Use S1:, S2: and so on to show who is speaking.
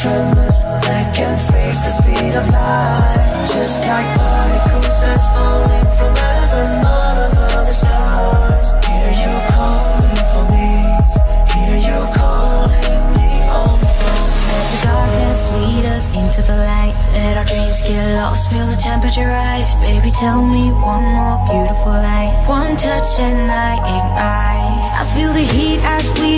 S1: tremors that can freeze the speed of light. Just like particles that's falling from heaven All of other stars. Hear you calling for me. Hear you calling me. On the phone Let your darkness lead us into the light. Let our dreams get lost, feel the temperature rise. Baby tell me one more beautiful light. One touch and I ignite. I feel the heat as we